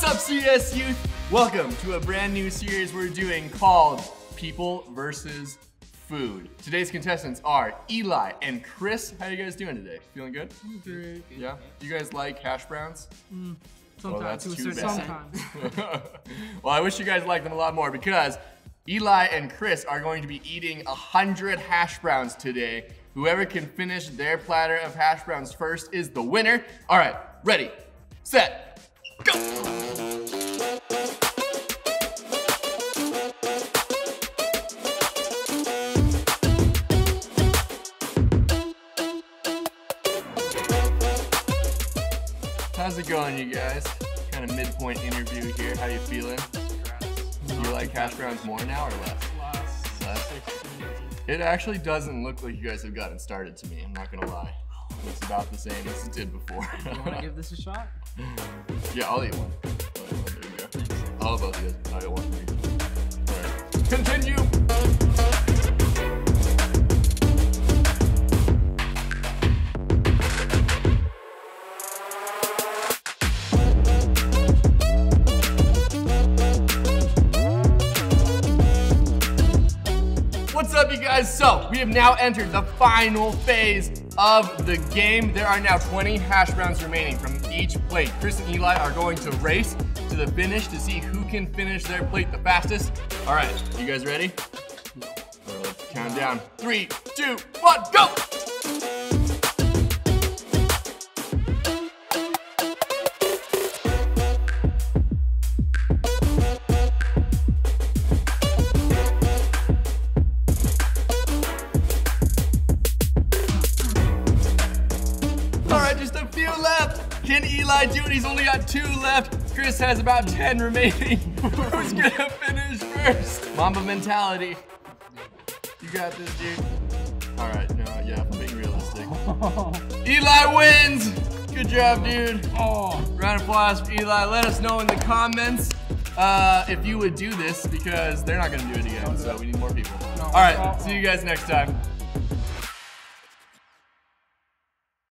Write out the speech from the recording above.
What's up, CS Youth? Welcome to a brand new series we're doing called People versus Food. Today's contestants are Eli and Chris. How are you guys doing today? Feeling good? Great. Yeah? Do you guys like hash browns? Oh, sometimes. that's to too bad. Sometimes. well, I wish you guys liked them a lot more because Eli and Chris are going to be eating a 100 hash browns today. Whoever can finish their platter of hash browns first is the winner. All right, ready, set, go! How's it going, you guys? Kind of midpoint interview here. How you feeling? Do you like hash browns more now or less? Less? It actually doesn't look like you guys have gotten started to me. I'm not gonna lie. It's about the same as it did before. You want to give this a shot? yeah, I'll eat one. I'll eat one. There you go. All of us good. I got one. All right. Continue. What's up, you guys? So, we have now entered the final phase of the game. There are now 20 hash browns remaining from each plate. Chris and Eli are going to race to the finish to see who can finish their plate the fastest. All right, you guys ready? All right, let's count down. Three, two, one, go! Can Eli do it? He's only got two left. Chris has about 10 remaining. Who's gonna finish first? Mamba mentality. You got this, dude. All right, no, yeah, I'm being realistic. Eli wins. Good job, dude. Oh. Round of applause for Eli. Let us know in the comments uh, if you would do this because they're not gonna do it again, so we need more people. All right, see you guys next time.